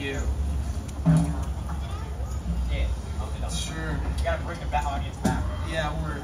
you. Yeah. Sure. You gotta bring the audience back. Yeah, we're.